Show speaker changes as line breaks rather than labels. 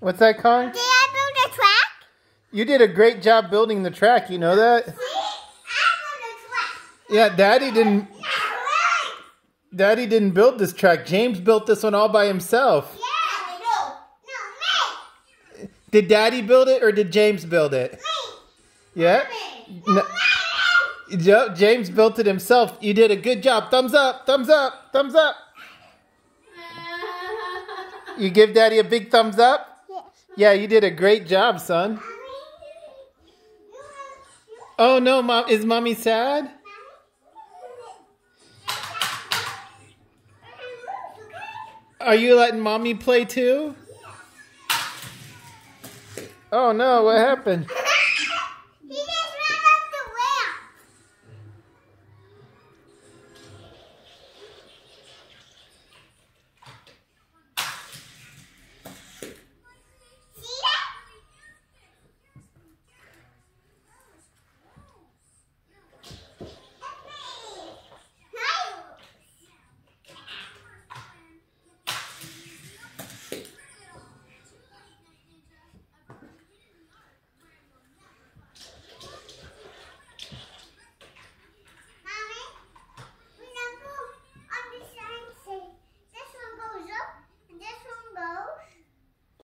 What's that, Kong?
Did I build a track?
You did a great job building the track. You know that?
See? I built a track.
Yeah, Daddy didn't. Daddy didn't build this track. James built this one all by himself.
Yeah, no. No, me.
Did Daddy build it or did James build it?
Me.
Yeah. No. Yep, James built it himself. You did a good job. Thumbs up. Thumbs up. Thumbs up. You give Daddy a big thumbs up? Yeah, you did a great job, son. Oh no, mom, is mommy sad? Are you letting mommy play too? Oh no, what happened?